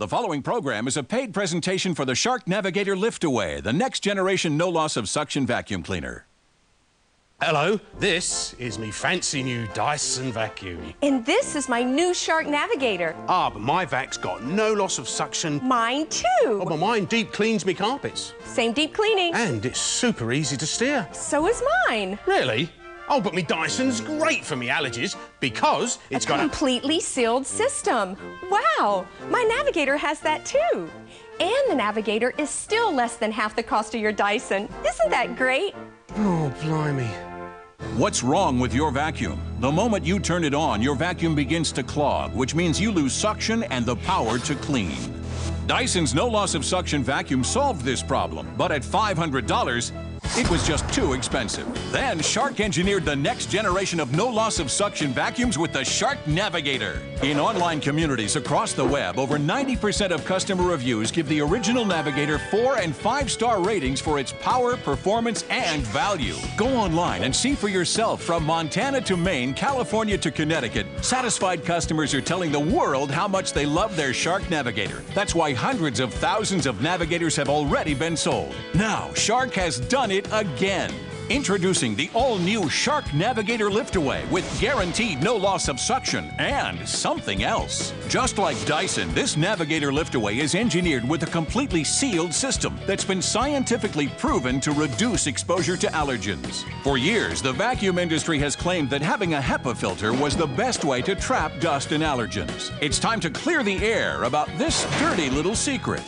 The following program is a paid presentation for the Shark Navigator Liftaway, the next generation no loss of suction vacuum cleaner. Hello, this is me fancy new Dyson vacuum. And this is my new Shark Navigator. Ah, but my vac's got no loss of suction. Mine too. Oh, but mine deep cleans me carpets. Same deep cleaning. And it's super easy to steer. So is mine. Really? Oh, but me Dyson's great for me allergies because it's a got a completely sealed system. Wow, my Navigator has that too. And the Navigator is still less than half the cost of your Dyson. Isn't that great? Oh, blimey. What's wrong with your vacuum? The moment you turn it on, your vacuum begins to clog, which means you lose suction and the power to clean. Dyson's no loss of suction vacuum solved this problem, but at $500, it was just too expensive. Then Shark engineered the next generation of no loss of suction vacuums with the Shark Navigator. In online communities across the web, over 90% of customer reviews give the original Navigator 4 and 5 star ratings for its power, performance, and value. Go online and see for yourself from Montana to Maine, California to Connecticut. Satisfied customers are telling the world how much they love their Shark Navigator. That's why hundreds of thousands of Navigators have already been sold. Now, Shark has done it again. Introducing the all-new Shark Navigator Liftaway with guaranteed no loss of suction and something else. Just like Dyson, this Navigator Liftaway is engineered with a completely sealed system that's been scientifically proven to reduce exposure to allergens. For years, the vacuum industry has claimed that having a HEPA filter was the best way to trap dust and allergens. It's time to clear the air about this dirty little secret.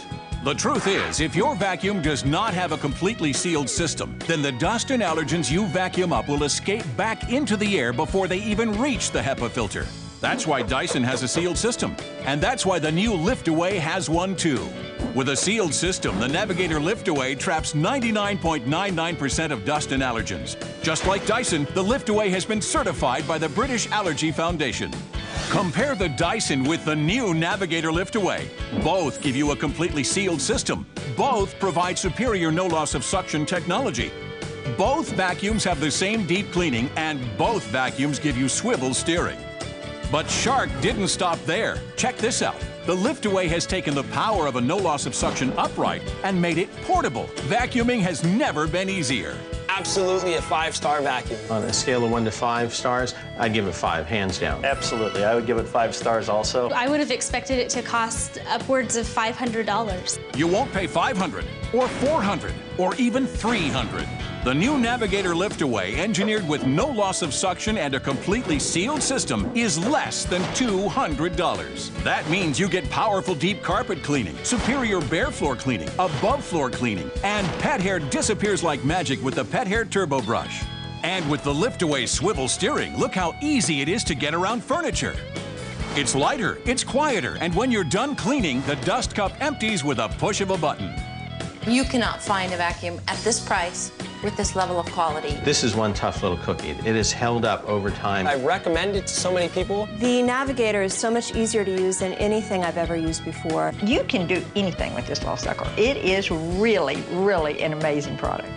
The truth is, if your vacuum does not have a completely sealed system, then the dust and allergens you vacuum up will escape back into the air before they even reach the HEPA filter. That's why Dyson has a sealed system. And that's why the new Liftaway has one too. With a sealed system, the Navigator Liftaway traps 99.99% of dust and allergens. Just like Dyson, the Liftaway has been certified by the British Allergy Foundation. Compare the Dyson with the new Navigator Liftaway. Both give you a completely sealed system. Both provide superior no loss of suction technology. Both vacuums have the same deep cleaning, and both vacuums give you swivel steering. But Shark didn't stop there. Check this out. The Liftaway has taken the power of a no loss of suction upright and made it portable. Vacuuming has never been easier. Absolutely a five-star vacuum. On a scale of one to five stars, I'd give it five, hands down. Absolutely. I would give it five stars also. I would have expected it to cost upwards of $500. You won't pay 500 or 400 or even 300. The new Navigator Liftaway, engineered with no loss of suction and a completely sealed system, is less than $200. That means you get powerful deep carpet cleaning, superior bare floor cleaning, above floor cleaning, and pet hair disappears like magic with the Pet Hair Turbo Brush. And with the Liftaway swivel steering, look how easy it is to get around furniture. It's lighter, it's quieter, and when you're done cleaning, the dust cup empties with a push of a button. You cannot find a vacuum at this price with this level of quality. This is one tough little cookie. It has held up over time. I recommend it to so many people. The Navigator is so much easier to use than anything I've ever used before. You can do anything with this little sucker. It is really, really an amazing product.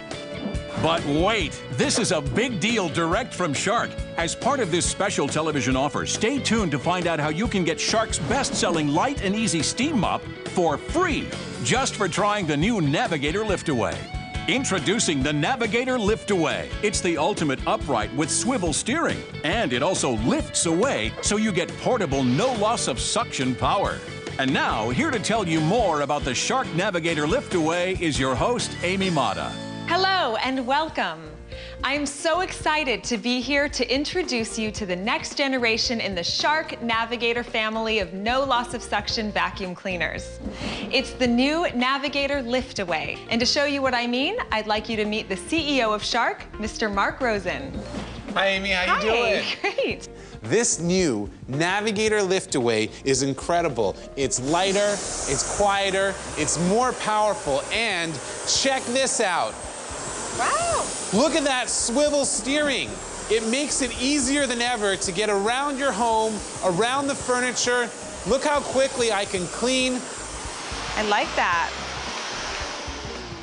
But wait, this is a big deal direct from Shark. As part of this special television offer, stay tuned to find out how you can get Shark's best-selling light and easy steam mop for free, just for trying the new Navigator Liftaway. Introducing the Navigator Liftaway. It's the ultimate upright with swivel steering, and it also lifts away so you get portable, no loss of suction power. And now, here to tell you more about the Shark Navigator Liftaway is your host, Amy Mata. Hello and welcome. I'm so excited to be here to introduce you to the next generation in the Shark Navigator family of no loss of suction vacuum cleaners. It's the new Navigator Liftaway. And to show you what I mean, I'd like you to meet the CEO of Shark, Mr. Mark Rosen. Hi, Amy. How you Hi, doing? great. This new Navigator Liftaway is incredible. It's lighter, it's quieter, it's more powerful, and check this out. Look at that swivel steering. It makes it easier than ever to get around your home, around the furniture. Look how quickly I can clean. I like that.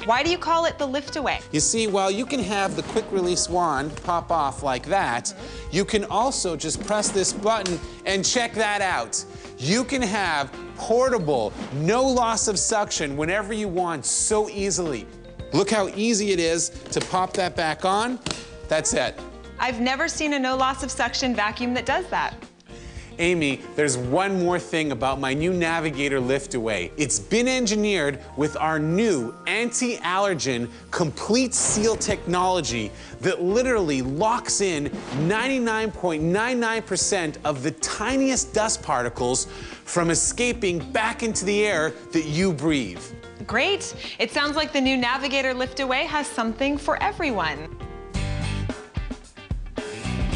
Why do you call it the lift away? You see, while you can have the quick release wand pop off like that, you can also just press this button and check that out. You can have portable, no loss of suction whenever you want so easily. Look how easy it is to pop that back on. That's it. I've never seen a no loss of suction vacuum that does that. Amy, there's one more thing about my new Navigator Lift Away. It's been engineered with our new anti-allergen complete seal technology that literally locks in 99.99% of the tiniest dust particles from escaping back into the air that you breathe. Great. It sounds like the new Navigator Lift Away has something for everyone.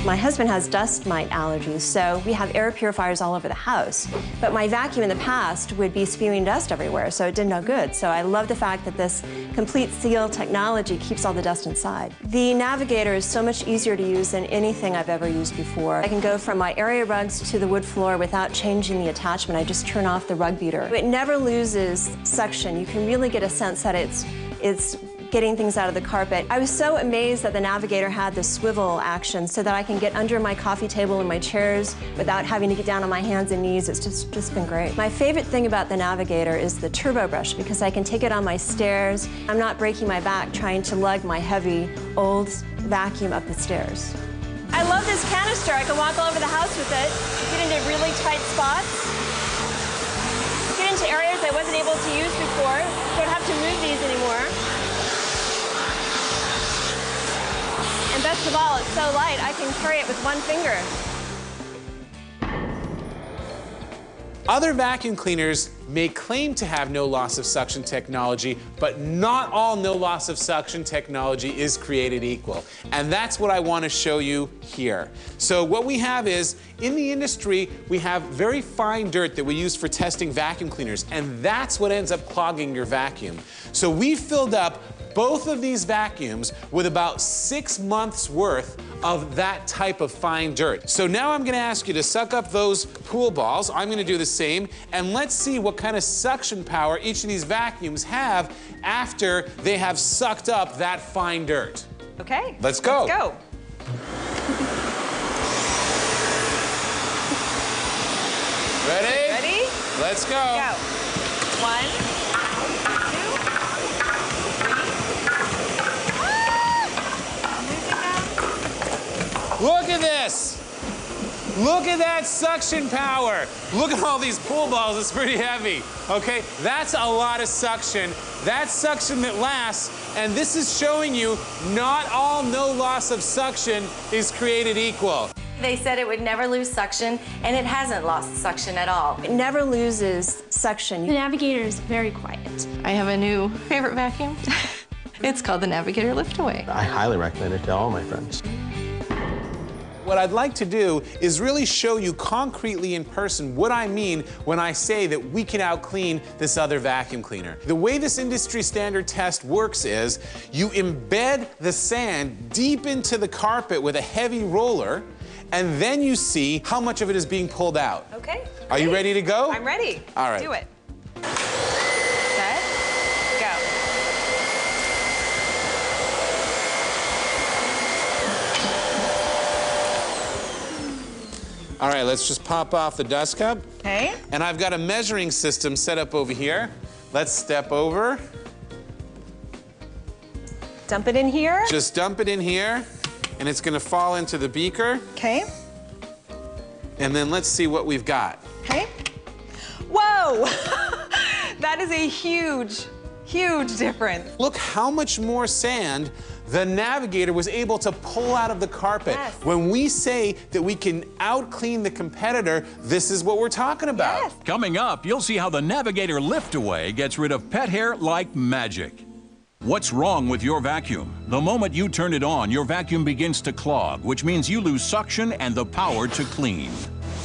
My husband has dust mite allergies, so we have air purifiers all over the house. But my vacuum in the past would be spewing dust everywhere, so it did no good. So I love the fact that this complete seal technology keeps all the dust inside. The Navigator is so much easier to use than anything I've ever used before. I can go from my area rugs to the wood floor without changing the attachment. I just turn off the rug beater. It never loses suction. You can really get a sense that it's it's getting things out of the carpet. I was so amazed that the Navigator had the swivel action so that I can get under my coffee table and my chairs without having to get down on my hands and knees. It's just, just been great. My favorite thing about the Navigator is the turbo brush because I can take it on my stairs. I'm not breaking my back trying to lug my heavy old vacuum up the stairs. I love this canister. I can walk all over the house with it, get into really tight spots, get into areas I wasn't able to use before. Don't have to move these anymore. Of all, it's so light, I can carry it with one finger. Other vacuum cleaners may claim to have no loss of suction technology, but not all no loss of suction technology is created equal. And that's what I want to show you here. So what we have is, in the industry, we have very fine dirt that we use for testing vacuum cleaners, and that's what ends up clogging your vacuum. So we filled up both of these vacuums with about six months worth of that type of fine dirt. So now I'm gonna ask you to suck up those pool balls. I'm gonna do the same, and let's see what kind of suction power each of these vacuums have after they have sucked up that fine dirt. Okay. Let's go. Let's go. Ready? Ready? Let's go. Go. One, ah! Look at this. Look at that suction power. Look at all these pool balls. It's pretty heavy. Okay, that's a lot of suction. That's suction that lasts. And this is showing you not all no loss of suction is created equal. They said it would never lose suction, and it hasn't lost suction at all. It never loses suction. The Navigator is very quiet. I have a new favorite vacuum. it's called the Navigator Lift Away. I highly recommend it to all my friends. What I'd like to do is really show you concretely in person what I mean when I say that we can out-clean this other vacuum cleaner. The way this industry standard test works is you embed the sand deep into the carpet with a heavy roller, and then you see how much of it is being pulled out. Okay. Are you ready to go? I'm ready. All right. Do it. Set. Go. All right, let's just pop off the dust cup. Okay. And I've got a measuring system set up over here. Let's step over. Dump it in here. Just dump it in here, and it's gonna fall into the beaker. Okay. And then let's see what we've got. Okay. Whoa! that is a huge, huge difference. Look how much more sand the Navigator was able to pull out of the carpet. Yes. When we say that we can out clean the competitor, this is what we're talking about. Yes. Coming up, you'll see how the Navigator Lift Away gets rid of pet hair like magic. What's wrong with your vacuum? The moment you turn it on, your vacuum begins to clog, which means you lose suction and the power to clean.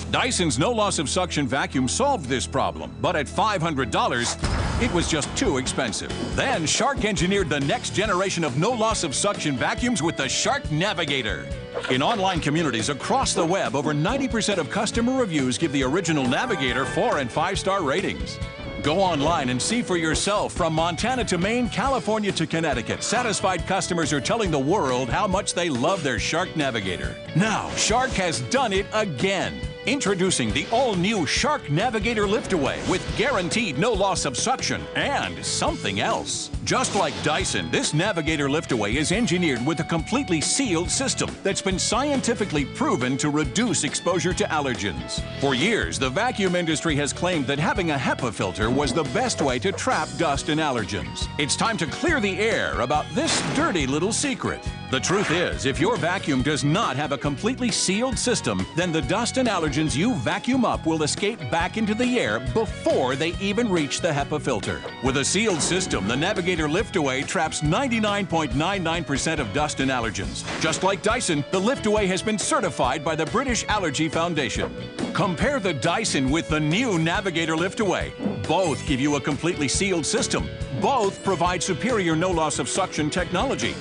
Dyson's no loss of suction vacuum solved this problem, but at $500, it was just too expensive. Then Shark engineered the next generation of no loss of suction vacuums with the Shark Navigator. In online communities across the web, over 90% of customer reviews give the original Navigator 4 and 5 star ratings. Go online and see for yourself from Montana to Maine, California to Connecticut. Satisfied customers are telling the world how much they love their Shark Navigator. Now, Shark has done it again. Introducing the all-new Shark Navigator Liftaway with guaranteed no loss of suction and something else. Just like Dyson, this Navigator Liftaway is engineered with a completely sealed system that's been scientifically proven to reduce exposure to allergens. For years, the vacuum industry has claimed that having a HEPA filter was the best way to trap dust and allergens. It's time to clear the air about this dirty little secret. The truth is, if your vacuum does not have a completely sealed system, then the dust and allergens you vacuum up will escape back into the air before they even reach the HEPA filter. With a sealed system, the Navigator Liftaway traps 99.99% of dust and allergens. Just like Dyson, the Liftaway has been certified by the British Allergy Foundation. Compare the Dyson with the new Navigator Liftaway. Both give you a completely sealed system. Both provide superior no loss of suction technology.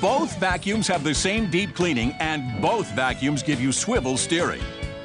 Both vacuums have the same deep cleaning, and both vacuums give you swivel steering.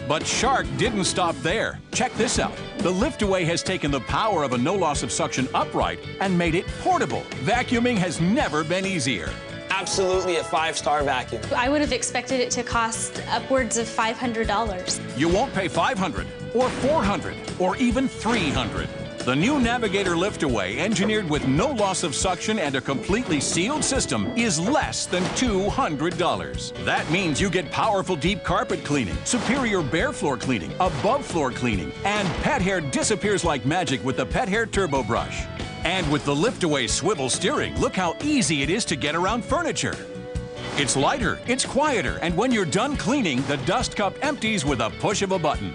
But Shark didn't stop there. Check this out. The Liftaway has taken the power of a no loss of suction upright and made it portable. Vacuuming has never been easier. Absolutely a five-star vacuum. I would have expected it to cost upwards of $500. You won't pay 500 or 400 or even 300. The new Navigator Liftaway, engineered with no loss of suction and a completely sealed system, is less than $200. That means you get powerful deep carpet cleaning, superior bare floor cleaning, above floor cleaning, and pet hair disappears like magic with the Pet Hair Turbo Brush. And with the Liftaway swivel steering, look how easy it is to get around furniture. It's lighter, it's quieter, and when you're done cleaning, the dust cup empties with a push of a button.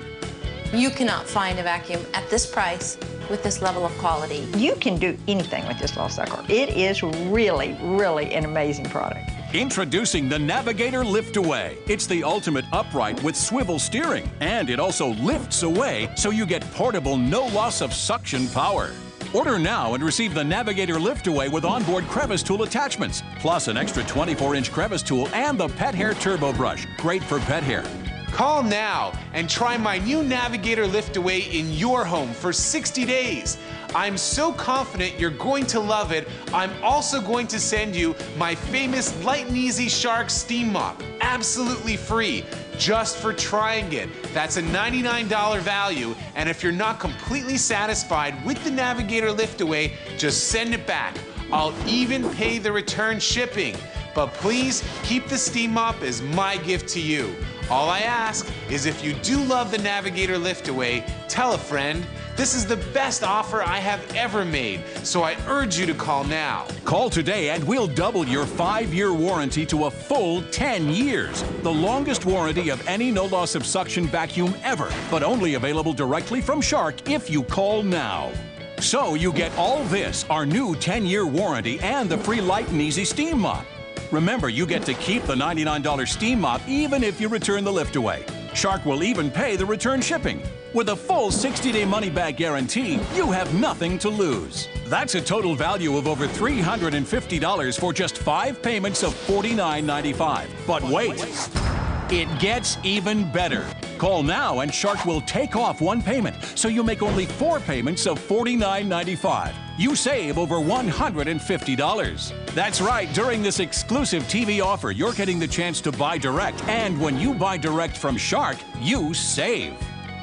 You cannot find a vacuum at this price with this level of quality. You can do anything with this little sucker. It is really, really an amazing product. Introducing the Navigator Lift Away. It's the ultimate upright with swivel steering, and it also lifts away so you get portable, no loss of suction power. Order now and receive the Navigator Lift Away with onboard crevice tool attachments, plus an extra 24-inch crevice tool and the Pet Hair Turbo Brush, great for pet hair. Call now and try my new Navigator Lift Away in your home for 60 days. I'm so confident you're going to love it. I'm also going to send you my famous Light and Easy Shark Steam Mop, absolutely free, just for trying it. That's a $99 value, and if you're not completely satisfied with the Navigator Lift Away, just send it back. I'll even pay the return shipping. But please keep the steam mop as my gift to you. All I ask is if you do love the Navigator Liftaway, tell a friend. This is the best offer I have ever made, so I urge you to call now. Call today and we'll double your five year warranty to a full 10 years. The longest warranty of any no loss of suction vacuum ever, but only available directly from Shark if you call now. So you get all this, our new 10 year warranty, and the free Light and Easy Steam Mop. Remember, you get to keep the $99 steam mop even if you return the lift away. Shark will even pay the return shipping. With a full 60-day money-back guarantee, you have nothing to lose. That's a total value of over $350 for just five payments of $49.95. But wait, it gets even better. Call now and Shark will take off one payment, so you make only four payments of $49.95. You save over $150. That's right, during this exclusive TV offer, you're getting the chance to buy direct. And when you buy direct from Shark, you save.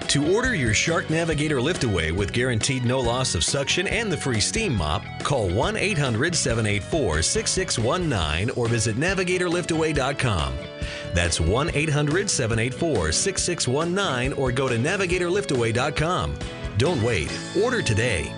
To order your Shark Navigator liftaway with guaranteed no loss of suction and the free steam mop, call 1 800 784 6619 or visit navigatorliftaway.com. That's 1 800 784 6619 or go to navigatorliftaway.com. Don't wait, order today.